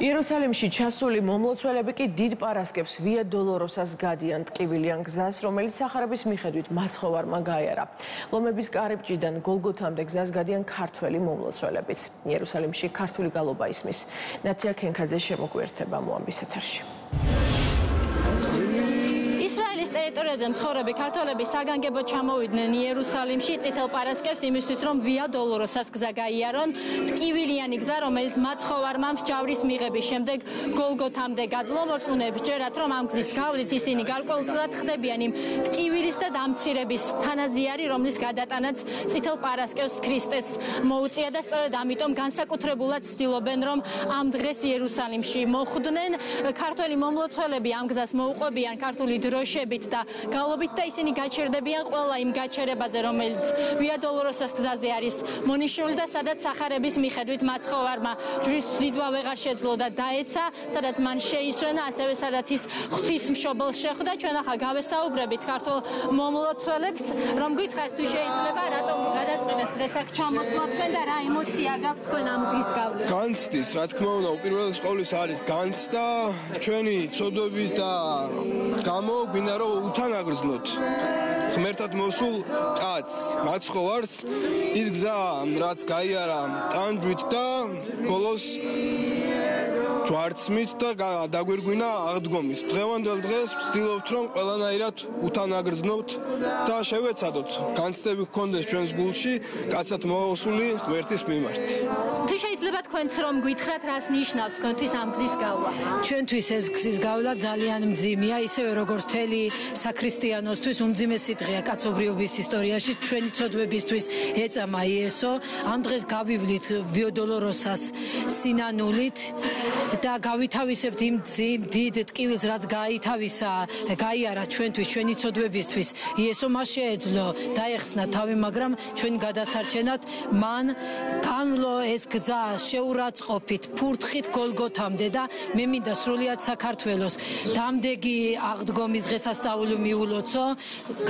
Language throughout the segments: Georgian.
იერუსალიმში ჩასული მომლოცველები კი დიდ პარასკევს ვია დოლოროსას გადიან ტკივილიან გზას, რომელიც სახარების მიხედვით მაცხოვარმა გაიარა. ლომების კარიბჭიდან გოლგოთამდე გზას გადიან ქართველი მომლოცველებიც. იერუსალიმში ქართული გალობა ისმის. ნათია ქენქაძე შემოგვერთება მოამბის ეთერში. ისრაელის ტერიტორიაზე მცხოვრები ქართველები საგანგებოდ ჩამოვიდნენ იერუსალიმში. წითელ პარასკევს იმისთვის რომ ვია დოლოროსას გზა გაიარონ. ტკივილიანი გზა რომელიც მაცხოვარმა მსჯავრის მიღების შემდეგ გოლგოთამდე გაძლო. მორწმუნეებს ჯერათ რომ ამ გზის გავლით ისინი გარკვეულწილად ხდებიან იმ ტკივილის და დამცირების თანაზიარი რომლის გადატანაც წითელ პარასკევს ქრისტეს მოუწია და სწორედ ამიტომ განსაკუთრებულად ცდილობენ რომ ამ დღეს იერუსალიმში მოხვდნენ. ქართველი მომლოცველები ამ გზას მოუყვებიან. ქართული დრო დროშებით და გალობით და ისინი გაჩერდებიან ყველა იმ გაჩერებაზე, რომელიც ვია დოლოროსას გზაზე არის მონიშნული და სადაც სახარების მიხედვით მაცხოვარმა ჯვრის ზიდვა ვეღარ შეძლო და დაეცა, სადაც მან შეისვენა, ასევე სადაც ის ღვთის მშობელს შეხვდა. ჩვენ ახლა გავესაუბრებით ქართულ მომლოცველებს, რომ გითხრათ თუ შეიძლება რატომ გადაწყვეტეთ დღეს აქ ჩამოსვლა თქვენ და რა ემოცია გაქვთ თქვენ ამ ზის გავლით? განცდის, რა თქმა უნდა, უპირველეს ყოვლისა არის განცდა ჩვენი წოდების და გამო გვინდა რომ უთანაგრძნოთ ღმერთად მოსულ კაცს მაცხოვარს ის გზა რაც გაიარა ტანჯვით და ბოლოს ჯვარცმით და დაგვირგვინა აღდგომით. დღევანდელ დღეს ვცდილობთ რომ ყველანაირად უთანაგრძნობთ და შევეცადოთ განცდები გქონდეს ჩვენს გულში, კაცად მოусული ღმერთის მიმართ. თუ შეიძლება თქვენც რომ გითხრათ რას ნიშნავს თქვენთვის ამ გზის გავლა? ჩვენთვის ეს გზის გავლა ძალიან მძიმეა, ისევე როგორც თელი საქრისტიანოსთვის უმძიმესი დღეა კაცობრიობის ისტორიაში, ჩვენი ცოდვებისთვის ეწამა იესო. ამ დღეს გავივლით ვიოდოლოროსას სინანულით და გავითავისებთ იმ დიდ ტკივილს რაც გაითავისა გაიარა ჩვენთვის ჩვენი ცოდვებისთვის. იესო მას შეეძლო დაეხსნა თავი მაგრამ ჩვენ გადასარჩენად მან განვლო ეს გზა შეურაცხყოფით ფურთხით გოლგოთამდე და მე მინდა სრულიად საქართველოს დამდეგი აღდგომის დღესასწაული მიულოცო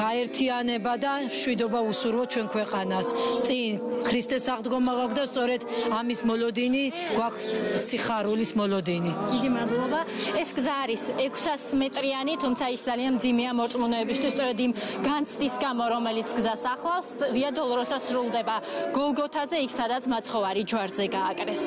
გაერთიანება და შვიდობა უსურვო ჩვენ ქვეყანას. წინ ქრისტეს აღდგომა გაქვს და სწორედ ამის მოლოდინი გვაქვს სიხარულის მოლოდინი დიდი მადლობა. ეს გზა არის 600 მეტრიანი, თუმცა ის ძალიან მძიმეა მორწმუნეებისთვის, სწორედ იმ განცდის გამო, რომელიც გზას ახლავს, ვია დოლოროსას სრულდება გოლგოთაზე, იქ სადაც მაცხოვარი ჯვარზე გააკრეს.